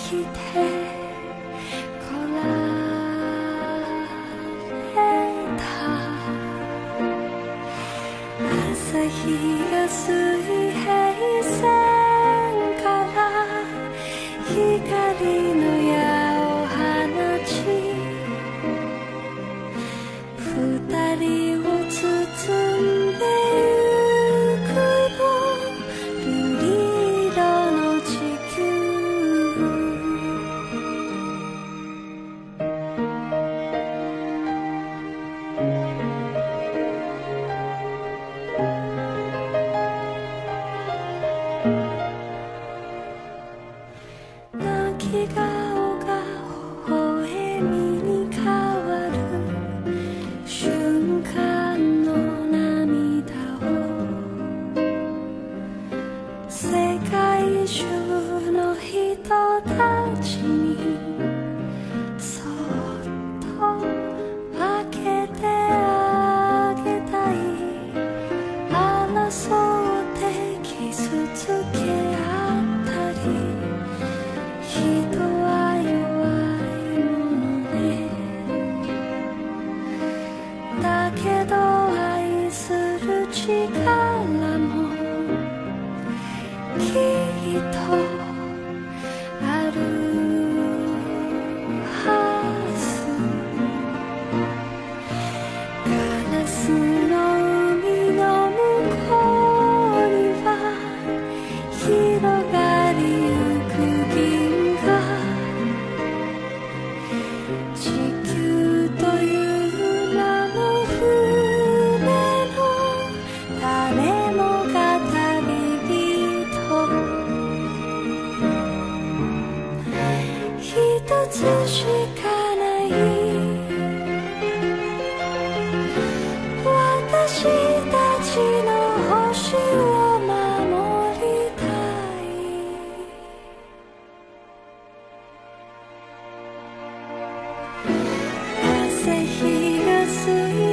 きてこられた。朝日が水平線から光の世界中の人たちにそっと分けてあげたい。争って傷つけ合ったり。人は弱いものね。だけど愛する力 Thank you. 日が過ぎ